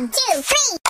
One, two, three.